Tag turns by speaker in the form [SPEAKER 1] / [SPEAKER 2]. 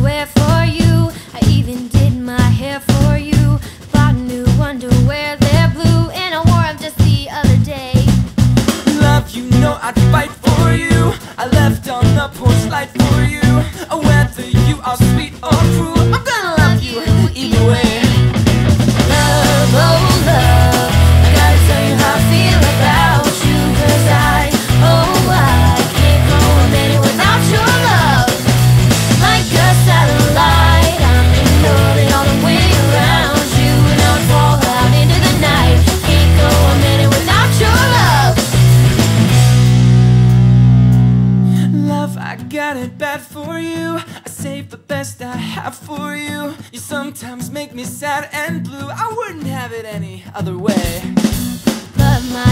[SPEAKER 1] underwear for you. I even did my hair for you. Bought new underwear, they're blue, and I wore them just the other day.
[SPEAKER 2] Love, you know I'd fight for you. I left on the porch light for you. Got it bad for you. I save the best I have for you. You sometimes make me sad and blue. I wouldn't have it any other way.
[SPEAKER 1] But my